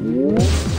Música